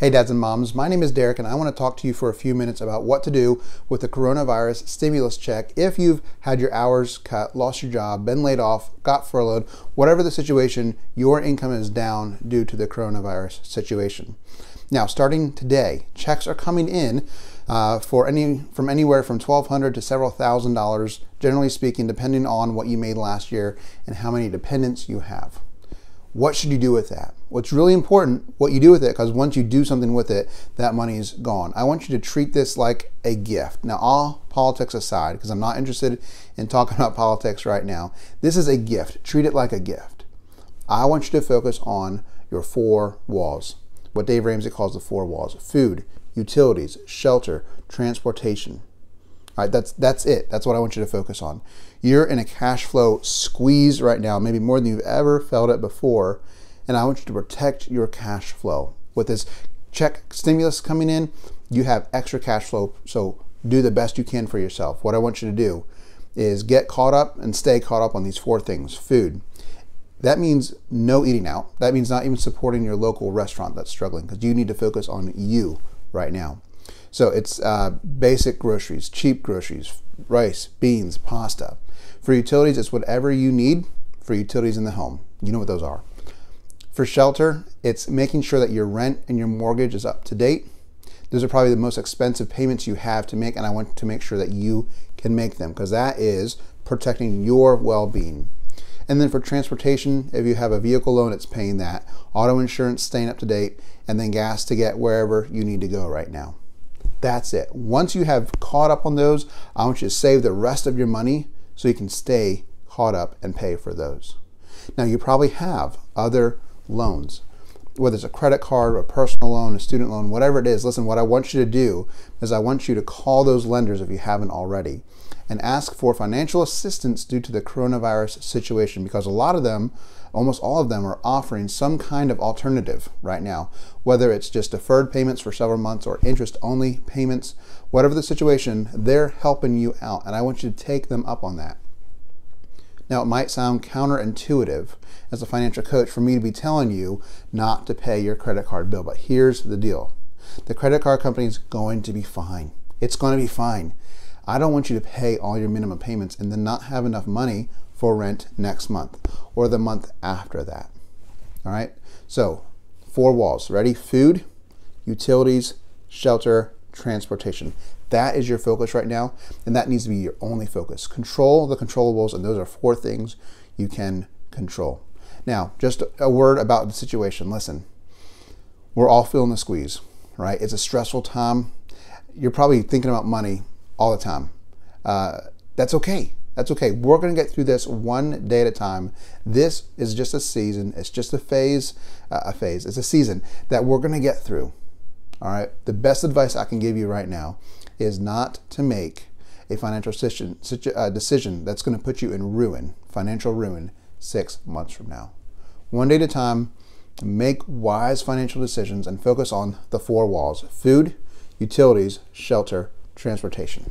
Hey, dads and moms, my name is Derek, and I want to talk to you for a few minutes about what to do with the coronavirus stimulus check if you've had your hours cut, lost your job, been laid off, got furloughed, whatever the situation, your income is down due to the coronavirus situation. Now, starting today, checks are coming in uh, for any from anywhere from twelve hundred to several thousand dollars, generally speaking, depending on what you made last year and how many dependents you have what should you do with that? What's really important, what you do with it, because once you do something with it, that money is gone. I want you to treat this like a gift. Now, all politics aside, because I'm not interested in talking about politics right now, this is a gift. Treat it like a gift. I want you to focus on your four walls, what Dave Ramsey calls the four walls food, utilities, shelter, transportation. Right, that's that's it. That's what I want you to focus on. You're in a cash flow squeeze right now, maybe more than you've ever felt it before, and I want you to protect your cash flow. With this check stimulus coming in, you have extra cash flow, so do the best you can for yourself. What I want you to do is get caught up and stay caught up on these four things. Food. That means no eating out. That means not even supporting your local restaurant that's struggling because you need to focus on you right now. So it's uh, basic groceries, cheap groceries, rice, beans, pasta. For utilities, it's whatever you need for utilities in the home. You know what those are. For shelter, it's making sure that your rent and your mortgage is up to date. Those are probably the most expensive payments you have to make, and I want to make sure that you can make them because that is protecting your well being. And then for transportation, if you have a vehicle loan, it's paying that. Auto insurance, staying up to date, and then gas to get wherever you need to go right now. That's it. Once you have caught up on those, I want you to save the rest of your money so you can stay caught up and pay for those. Now, you probably have other loans, whether it's a credit card, a personal loan, a student loan, whatever it is. Listen, what I want you to do is I want you to call those lenders if you haven't already and ask for financial assistance due to the coronavirus situation because a lot of them almost all of them are offering some kind of alternative right now, whether it's just deferred payments for several months or interest only payments, whatever the situation, they're helping you out. And I want you to take them up on that. Now, it might sound counterintuitive as a financial coach for me to be telling you not to pay your credit card bill, but here's the deal the credit card company is going to be fine. It's going to be fine. I don't want you to pay all your minimum payments and then not have enough money for rent next month or the month after that. All right, so four walls ready food, utilities, shelter, transportation. That is your focus right now, and that needs to be your only focus. Control the controllables, and those are four things you can control. Now, just a word about the situation. Listen, we're all feeling the squeeze, right? It's a stressful time. You're probably thinking about money all the time. Uh, that's okay. That's okay. We're going to get through this one day at a time. This is just a season. It's just a phase, uh, a phase. It's a season that we're going to get through. All right. The best advice I can give you right now is not to make a financial decision, uh, decision that's going to put you in ruin, financial ruin, six months from now. One day at a time, make wise financial decisions and focus on the four walls food, utilities, shelter, transportation.